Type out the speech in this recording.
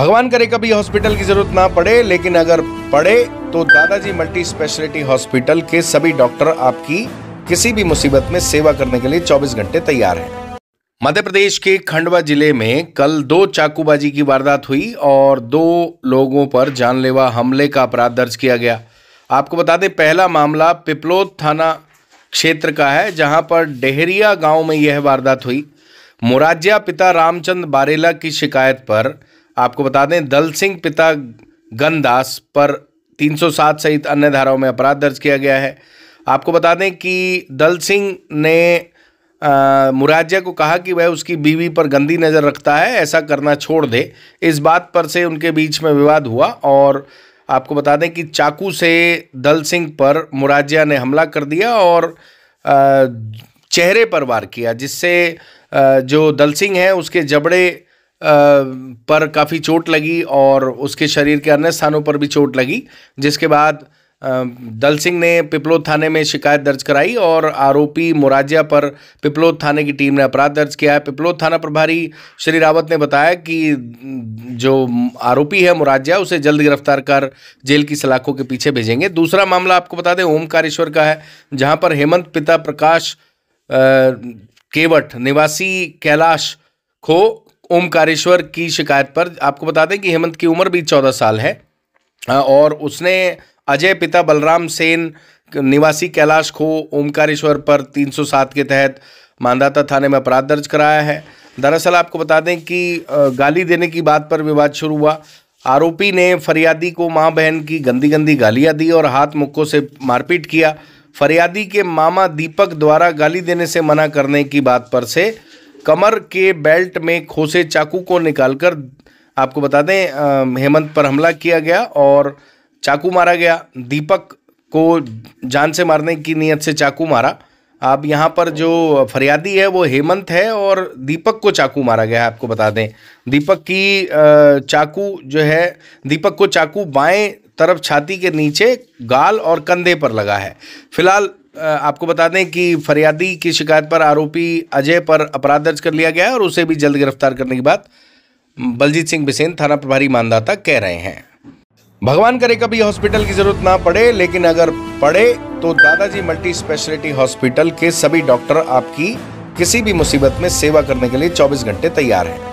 भगवान करे कभी हॉस्पिटल की ज़रूरत ना पड़े, लेकिन अगर पड़े तो दादाजी मल्टी स्पेशलिटी हॉस्पिटल के सभी डॉक्टर आपकी किसी भी मुसीबत में सेवा करने के लिए 24 घंटे तैयार हैं। मध्य प्रदेश के खंडवा ज़िले में कल दो चाकूबाजी की वारदात हुई और दो लोगों पर जानलेवा हमले का अपराध दर्ज किया गया। आपको बता दें, पहला मामला पिपलोद थाना क्षेत्र का है, जहाँ पर डेहरिया गाँव में यह वारदात हुई। मुराजिया पिता रामचंद बारेला की शिकायत पर आपको बता दें, दल सिंह, पिता गनदास पर 307 सहित अन्य धाराओं में अपराध दर्ज किया गया है। आपको बता दें कि दल सिंह ने मुराजिया को कहा कि वह उसकी बीवी पर गंदी नज़र रखता है, ऐसा करना छोड़ दे। इस बात पर से उनके बीच में विवाद हुआ और आपको बता दें कि चाकू से दल सिंह पर मुराजिया ने हमला कर दिया और चेहरे पर वार किया, जिससे जो दल सिंह है, उसके जबड़े पर काफ़ी चोट लगी और उसके शरीर के अन्य स्थानों पर भी चोट लगी, जिसके बाद दल सिंह ने पिपलोद थाने में शिकायत दर्ज कराई और आरोपी मुराजिया पर पिपलोद थाने की टीम ने अपराध दर्ज किया है। पिपलोद थाना प्रभारी श्री रावत ने बताया कि, जो आरोपी है मुराजिया उसे जल्द गिरफ़्तार कर जेल की सलाखों के पीछे भेजेंगे। दूसरा मामला आपको बता दें, ओमकारेश्वर का है, जहाँ पर हेमंत पिता प्रकाश केवट, निवासी कैलाश खो ओमकारेश्वर की शिकायत पर आपको बता दें कि हेमंत की उम्र भी चौदह साल है और उसने अजय पिता बलराम सेन निवासी कैलाश खो ओमकारेश्वर पर 307 के तहत मानदाता थाने में अपराध दर्ज कराया है। दरअसल आपको बता दें कि गाली देने की बात पर विवाद शुरू हुआ। आरोपी ने फरियादी को माँ बहन की गंदी गंदी गालियाँ दी और हाथ मुक्कों से मारपीट किया। फरियादी के मामा दीपक द्वारा गाली देने से मना करने की बात पर से कमर के बेल्ट में खोसे चाकू को निकालकर आपको बता दें हेमंत पर हमला किया गया और चाकू मारा गया। दीपक को जान से मारने की नीयत से चाकू मारा। अब यहाँ पर जो फरियादी है, वो हेमंत है और दीपक को चाकू मारा गया है, आपको बता दें। दीपक की चाकू जो है, दीपक को चाकू बाएँ तरफ़ छाती के नीचे, गाल और कंधे पर लगा है। फ़िलहाल आपको बता दें कि फरियादी की शिकायत पर आरोपी अजय पर अपराध दर्ज कर लिया गया है और उसे भी जल्द गिरफ़्तार करने की बात बलजीत सिंह बिसेन, थाना प्रभारी मानदाता, कह रहे हैं। भगवान करे कभी हॉस्पिटल की ज़रूरत ना पड़े, लेकिन अगर पड़े तो दादाजी मल्टी स्पेशलिटी हॉस्पिटल के सभी डॉक्टर आपकी किसी भी मुसीबत में सेवा करने के लिए 24 घंटे तैयार हैं।